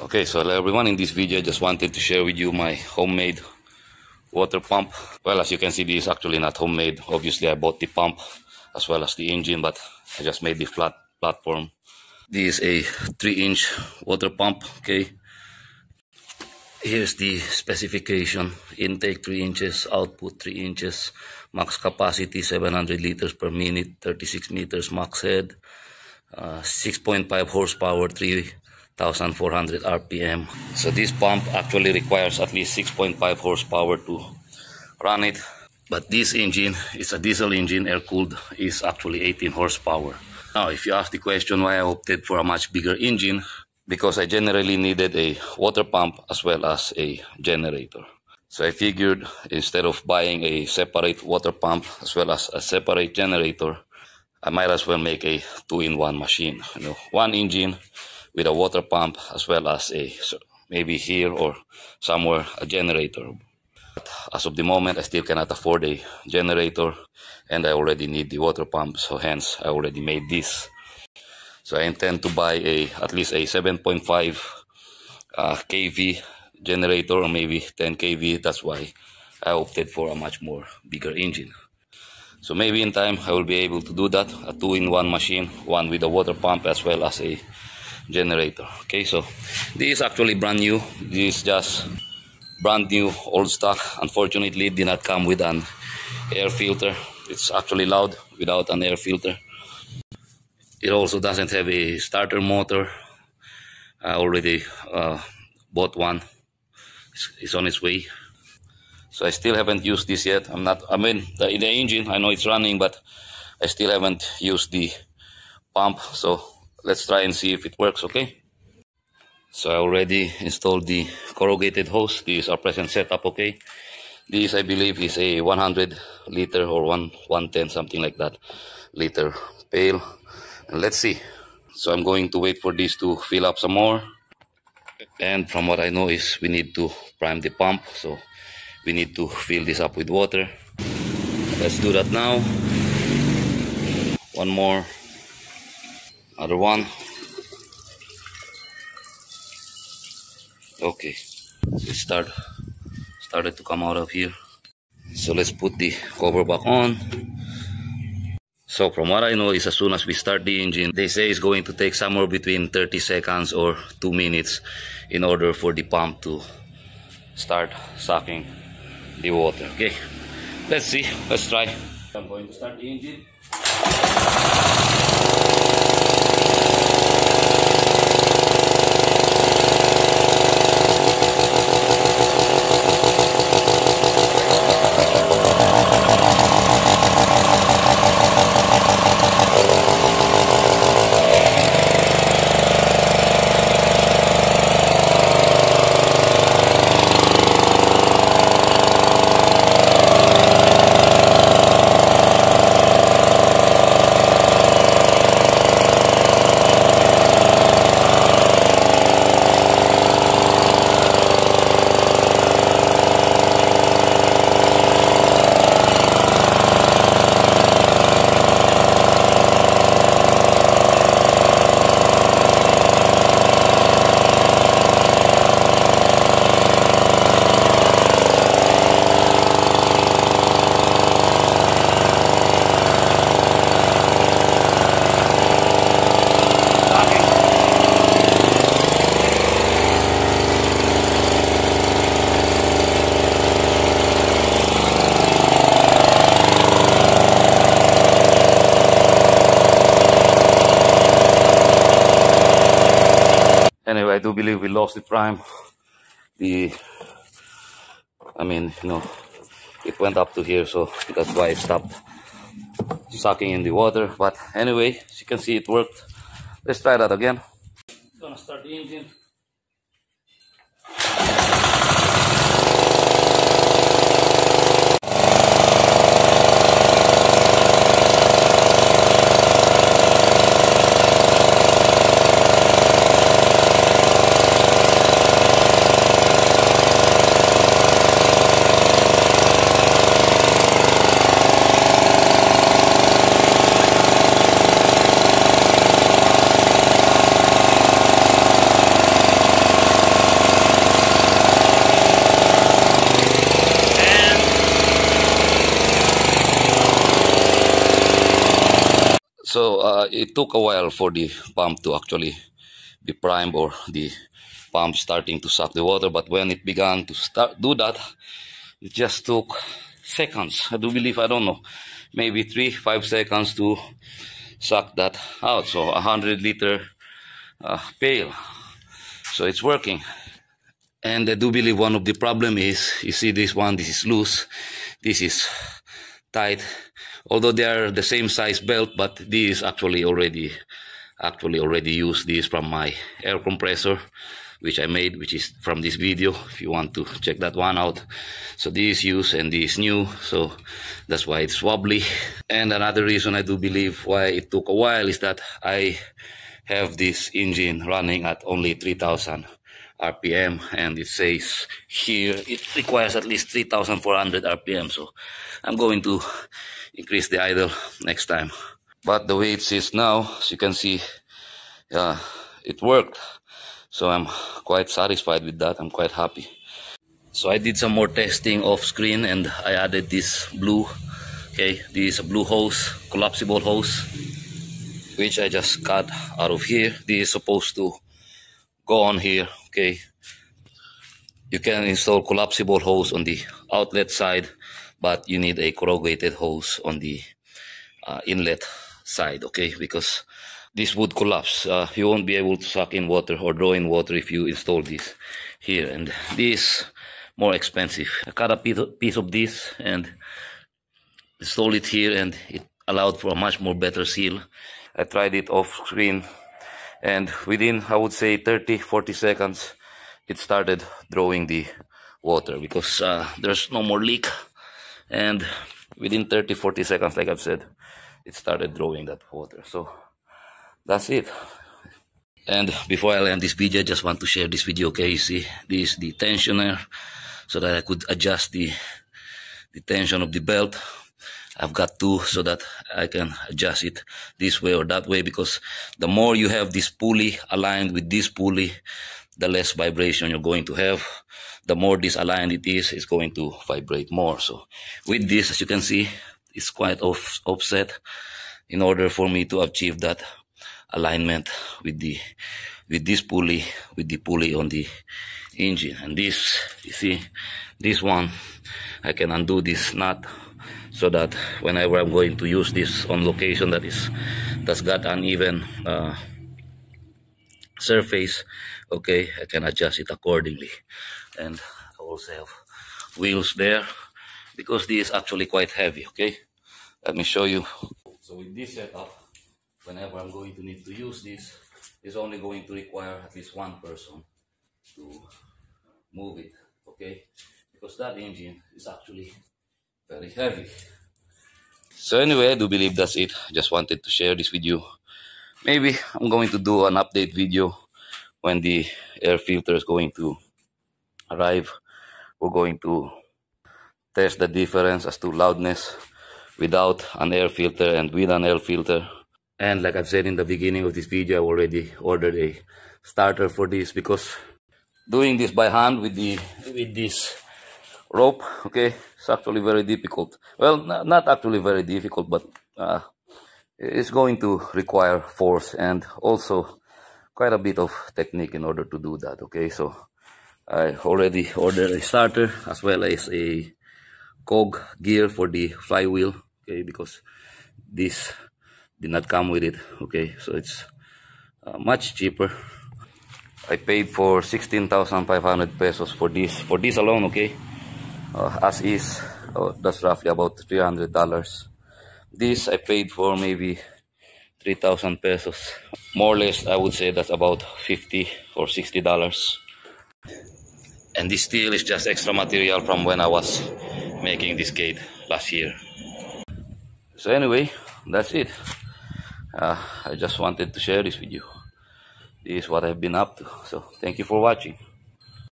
Okay, so hello everyone, in this video I just wanted to share with you my homemade water pump. Well, as you can see, this is actually not homemade. Obviously, I bought the pump as well as the engine, but I just made the flat platform. This is a 3-inch water pump, okay? Here's the specification. Intake 3 inches, output 3 inches, max capacity 700 liters per minute, 36 meters max head, uh, 6.5 horsepower, 3400 RPM. So this pump actually requires at least 6.5 horsepower to run it. But this engine is a diesel engine, air cooled, is actually 18 horsepower. Now, if you ask the question why I opted for a much bigger engine, because I generally needed a water pump as well as a generator. So I figured instead of buying a separate water pump as well as a separate generator, I might as well make a two-in-one machine. You know, one engine with a water pump as well as a maybe here or somewhere a generator. But as of the moment, I still cannot afford a generator, and I already need the water pump. So hence, I already made this. So I intend to buy a at least a 7.5 uh, kV generator or maybe 10 kV. That's why I opted for a much more bigger engine. So maybe in time I will be able to do that, a two-in-one machine, one with a water pump as well as a generator. Okay, so this is actually brand new. This is just brand new old stock. Unfortunately, did not come with an air filter. It's actually loud without an air filter. It also doesn't have a starter motor. I already uh, bought one. It's, it's, on its way. So I still haven't used this yet. I'm not, I mean, the, the engine, I know it's running, but I still haven't used the pump. So let's try and see if it works, okay? So I already installed the corrugated hose. This is our present setup, okay? This, I believe, is a 100 liter or 1, 110, something like that, liter pail and let's see so I'm going to wait for this to fill up some more and from what I know is we need to prime the pump so we need to fill this up with water let's do that now one more other one okay it start started to come out of here so let's put the cover back on so from what I know is as soon as we start the engine, they say it's going to take somewhere between 30 seconds or 2 minutes in order for the pump to start sucking the water. Okay, let's see, let's try. I'm going to start the engine. anyway i do believe we lost the prime. The i mean you know it went up to here so that's why it stopped sucking in the water. But anyway as you can see it worked. Let's try that again. Gonna start the engine uh, it took a while for the pump to actually be primed or the pump starting to suck the water but when it began to start do that it just took seconds. I do believe i don't know maybe three five seconds to suck that out. So a hundred liter uh, pail. So it's working. And i do believe one of the problem is you see this one this is loose. This is tight although they are the same size belt but this actually already actually already used this from my air compressor which I made which is from this video if you want to check that one out. So this used and this new so that's why it's wobbly. And another reason I do believe why it took a while is that I have this engine running at only 3000 RPM and it says here it requires at least 3400 RPM so I'm going to increase the idle next time. But the way it sits now as you can see yeah it worked. So I'm quite satisfied with that. I'm quite happy. So I did some more testing off screen and I added this blue okay this is a blue hose collapsible hose which I just cut out of here. This is supposed to go on here okay? You can install collapsible hose on the outlet side but you need a corrugated hose on the uh, inlet side okay? Because this would collapse. Uh, you won't be able to suck in water or draw in water if you install this here. And this more expensive. I cut a piece of this and installed it here and it allowed for a much more better seal. I tried it off screen and within I would say 30 40 seconds it started drawing the water because uh, there's no more leak. And within 30 40 seconds like I've said it started drawing that water. So that's it. And before I end this video I just want to share this video okay? You see this is the tensioner so that I could adjust the the tension of the belt I've got two so that I can adjust it this way or that way because the more you have this pulley aligned with this pulley, the less vibration you're going to have. The more disaligned it is, it's going to vibrate more. So with this, as you can see, it's quite off offset in order for me to achieve that alignment with the with this pulley with the pulley on the engine and this you see this one I can undo this nut so that whenever I'm going to use this on location that is that's got uneven uh, surface okay I can adjust it accordingly. And I also have wheels there because this is actually quite heavy okay? Let me show you. So with this setup whenever I'm going to need to use this it's only going to require at least one person to move it okay? Because that engine is actually very heavy. So anyway i do believe that's it. Just wanted to share this with you maybe i'm going to do an update video when the air filter is going to arrive. We're going to test the difference as to loudness without an air filter and with an air filter. And like i've said in the beginning of this video i already ordered a starter for this because doing this by hand with the with this rope okay actually very difficult. Well not actually very difficult but uh, it's going to require force and also quite a bit of technique in order to do that okay? So I already ordered a starter as well as a cog gear for the flywheel okay? Because this did not come with it okay? So it's uh, much cheaper. I paid for 16,500 pesos for this for this alone okay uh, as is oh, that's roughly about 300 dollars. This I paid for maybe 3,000 pesos. More or less I would say that's about 50 or 60 dollars. And this steel is just extra material from when I was making this gate last year. So anyway that's it. Uh, I just wanted to share this with you. This is what I've been up to. So thank you for watching